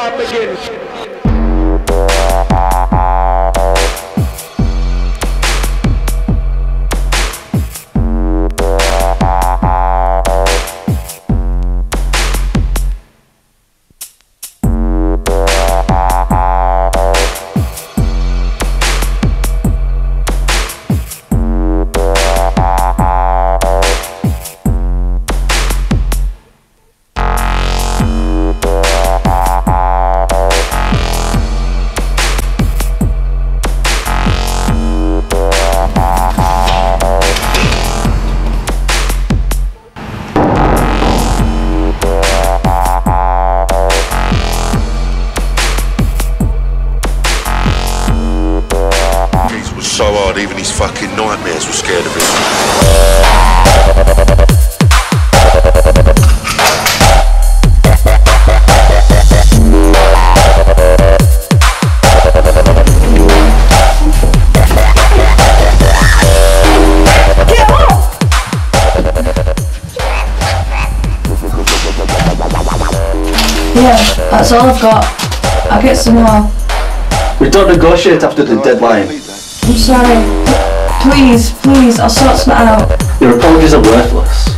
job again. So hard, even his fucking nightmares were scared of him. Yeah, that's all I've got. I'll get some more. We don't negotiate after the deadline. I'm sorry. Please, please, I'll sort something out. Your apologies are worthless.